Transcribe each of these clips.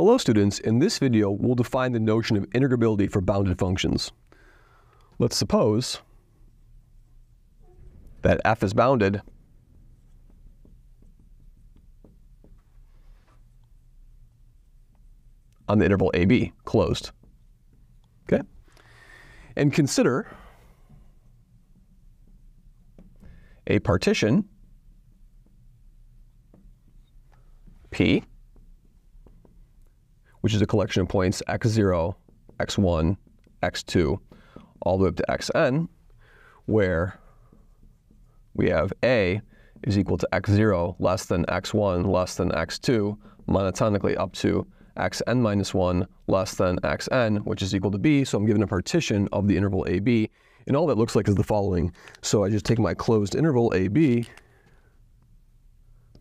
Hello students, in this video we'll define the notion of integrability for bounded functions. Let's suppose that f is bounded on the interval ab, closed. Okay? And consider a partition P which is a collection of points x0, x1, x2, all the way up to xn, where we have a is equal to x0 less than x1 less than x2 monotonically up to xn minus 1 less than xn, which is equal to b. So I'm given a partition of the interval ab. And all that looks like is the following. So I just take my closed interval ab.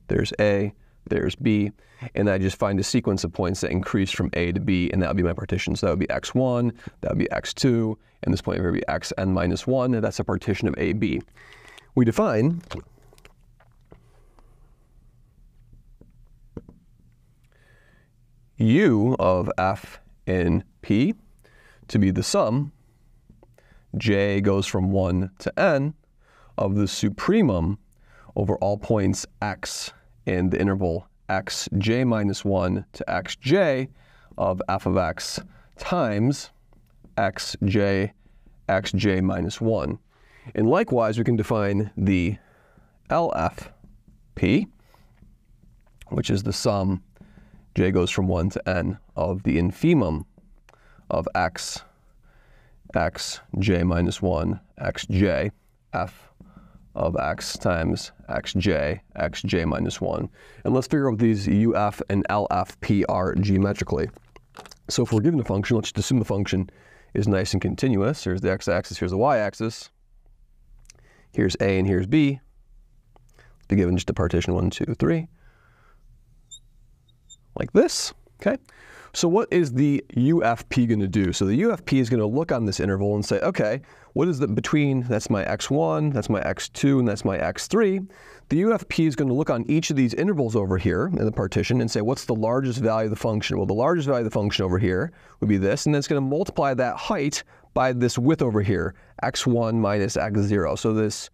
There's a, there's b, and I just find a sequence of points that increase from a to b, and that would be my partition. So that would be x1, that would be x2, and this point would be xn minus 1, and that's a partition of ab. We define u of f in p to be the sum, j goes from 1 to n, of the supremum over all points x in the interval xj minus 1 to xj of f of x times xj xj minus 1. And likewise, we can define the LFP, which is the sum, j goes from 1 to n, of the infimum of x, x, j minus 1, xj, f of x times xj, xj minus 1. And let's figure out these uf and lfp are geometrically. So if we're given a function, let's just assume the function is nice and continuous. Here's the x-axis, here's the y-axis. Here's a and here's b. Let's be given just a partition 1, 2, 3. Like this, okay? So what is the UFP going to do? So the UFP is going to look on this interval and say, okay, what is the between, that's my x1, that's my x2, and that's my x3. The UFP is going to look on each of these intervals over here in the partition and say, what's the largest value of the function? Well, the largest value of the function over here would be this, and then it's going to multiply that height by this width over here, x1 minus x0. So this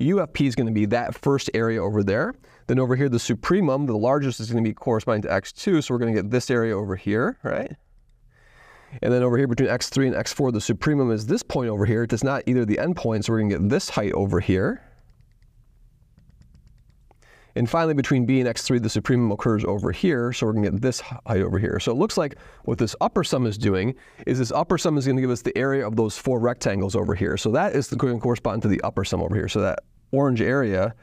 UFP is going to be that first area over there. Then over here, the supremum, the largest is going to be corresponding to x2, so we're going to get this area over here, right? And then over here between x3 and x4, the supremum is this point over here. It's not either the endpoint, so we're going to get this height over here. And finally, between b and x3, the supremum occurs over here, so we're going to get this height over here. So it looks like what this upper sum is doing is this upper sum is going to give us the area of those four rectangles over here. So that is going to correspond to the upper sum over here. So that orange area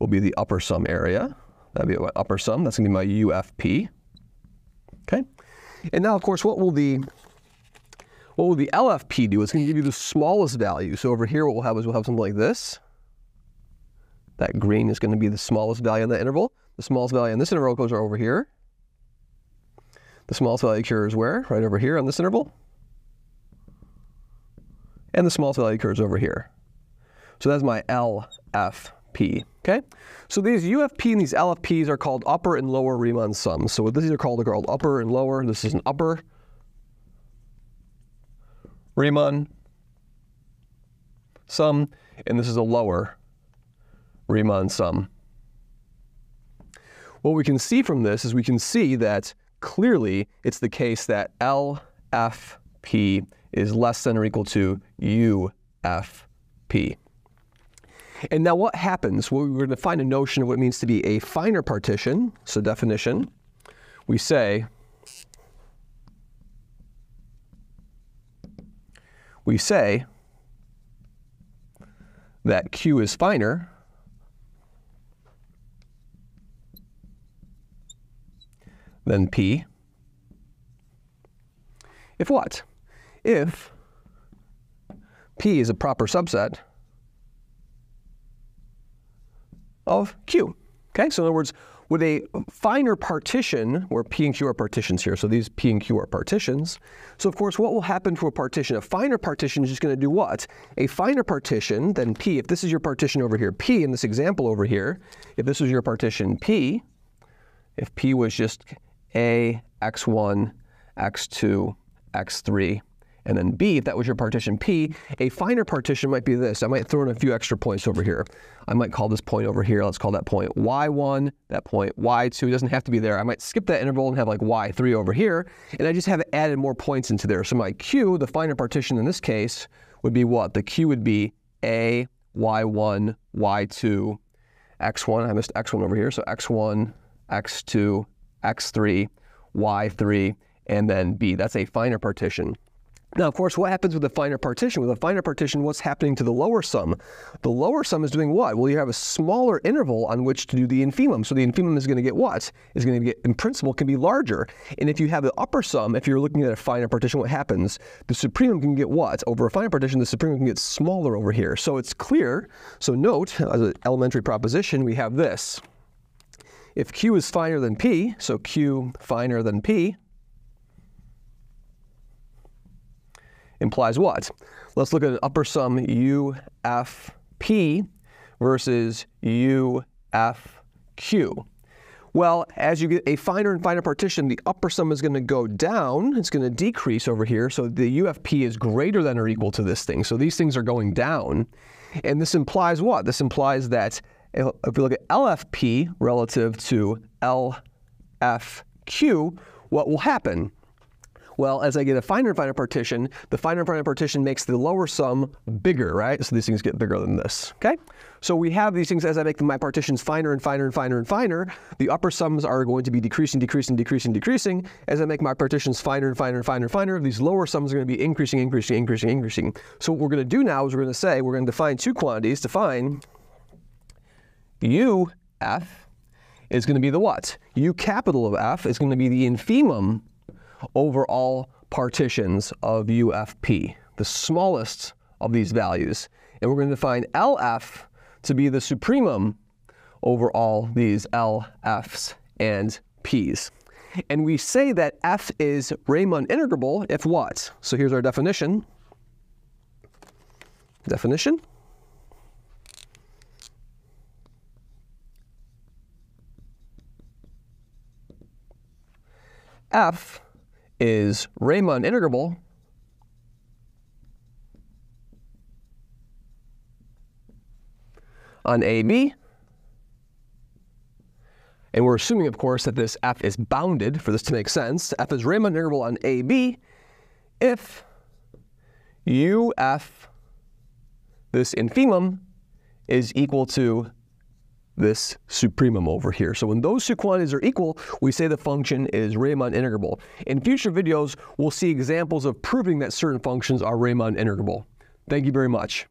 will be the upper sum area. That'd be my upper sum. That's going to be my UFP. Okay. And now, of course, what will the what will the LFP do? It's going to give you the smallest value. So over here, what we'll have is we'll have something like this. That green is going to be the smallest value in that interval. The smallest value in this interval goes over here. The smallest value occurs where? Right over here on this interval. And the smallest value occurs over here. So that's my LFP. Okay? So these UFP and these LFPs are called upper and lower Riemann sums. So what these are called are called upper and lower. This is an upper Riemann sum, and this is a lower Riemann sum. What we can see from this is we can see that clearly it's the case that LFP is less than or equal to UFP. And now what happens? Well, we're going to find a notion of what it means to be a finer partition. So definition, we say we say that Q is finer than P if what? If P is a proper subset of Q. Okay, so in other words, with a finer partition, where P and Q are partitions here, so these P and Q are partitions. So of course, what will happen to a partition? A finer partition is just going to do what? A finer partition than P, if this is your partition over here, P in this example over here, if this was your partition P, if P was just A, x1, x2, x3, and then B, if that was your partition P, a finer partition might be this. I might throw in a few extra points over here. I might call this point over here, let's call that point Y1, that point Y2, it doesn't have to be there. I might skip that interval and have like Y3 over here, and I just have added more points into there. So my Q, the finer partition in this case, would be what? The Q would be A, Y1, Y2, X1, I missed X1 over here, so X1, X2, X3, Y3, and then B. That's a finer partition. Now, of course, what happens with a finer partition? With a finer partition, what's happening to the lower sum? The lower sum is doing what? Well, you have a smaller interval on which to do the infimum. So the infimum is going to get what? Is going to get, in principle, can be larger. And if you have the upper sum, if you're looking at a finer partition, what happens? The supremum can get what? Over a finer partition, the supremum can get smaller over here. So it's clear. So note, as an elementary proposition, we have this. If Q is finer than P, so Q finer than P, implies what? Let's look at an upper sum UFP versus UFQ. Well, as you get a finer and finer partition, the upper sum is going to go down. It's going to decrease over here. So the UFP is greater than or equal to this thing. So these things are going down. And this implies what? This implies that if we look at LFP relative to LFQ, what will happen? Well, as I get a finer and finer partition, the finer and finer partition makes the lower sum bigger, right? So these things get bigger than this, okay? So we have these things as I make my partitions finer and finer and finer and finer, the upper sums are going to be decreasing, decreasing, decreasing, decreasing. As I make my partitions finer and finer and finer and finer, these lower sums are going to be increasing, increasing, increasing, increasing. So what we're going to do now is we're going to say, we're going to define two quantities. Define U F is going to be the what? U capital of F is going to be the infimum over all partitions of UFP, the smallest of these values. And we're going to define LF to be the supremum over all these LFs and Ps. And we say that F is Riemann integrable if what? So here's our definition. Definition. F is Riemann integrable on AB. And we're assuming, of course, that this f is bounded for this to make sense. f is Riemann integrable on AB if UF, this infimum, is equal to this supremum over here. So when those two quantities are equal, we say the function is Riemann integrable. In future videos, we'll see examples of proving that certain functions are Riemann integrable. Thank you very much.